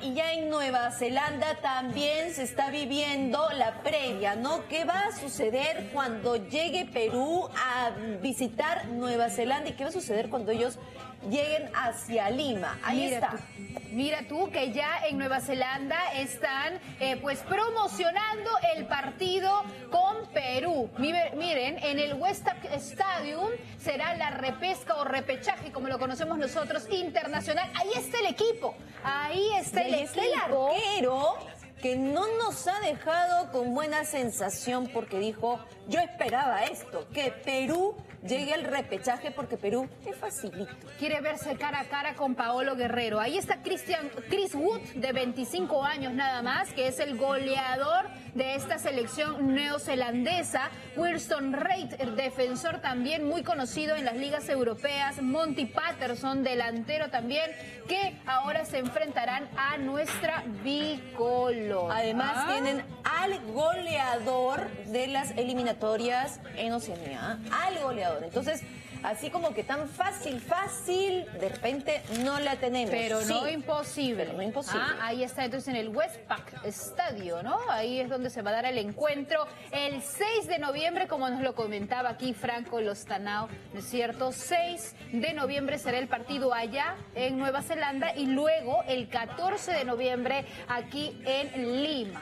Y ya en Nueva Zelanda también se está viviendo la previa, ¿no? ¿Qué va a suceder cuando llegue Perú a visitar Nueva Zelanda y qué va a suceder cuando ellos lleguen hacia Lima? Ahí mira está. Tú, mira tú que ya en Nueva Zelanda están eh, pues promocionando el partido con Perú. Miren, en el West Stadium será la repesca o repechaje, como lo conocemos nosotros, internacional. Ahí está el equipo. Ahí está el arquero que no nos ha dejado con buena sensación porque dijo, yo esperaba esto, que Perú llegue al repechaje porque Perú es facilito. Quiere verse cara a cara con Paolo Guerrero. Ahí está Christian, Chris Wood, de 25 años nada más, que es el goleador de esta selección neozelandesa. Winston Reid, defensor también muy conocido en las ligas europeas. Monty Patterson, delantero también, que ahora se enfrentarán a nuestra bicolor. Además ah. tienen al goleador de las eliminatorias en Oceanía. Al goleador. Entonces, así como que tan fácil, fácil, de repente no la tenemos. Pero no imposible. Pero no imposible. Ah, ahí está entonces en el Westpac Estadio, ¿no? Ahí es donde se va a dar el encuentro el 6 de noviembre, como nos lo comentaba aquí Franco Lostanao, ¿no es cierto? 6 de noviembre será el partido allá en Nueva Zelanda y luego el 14 de noviembre aquí en Lima.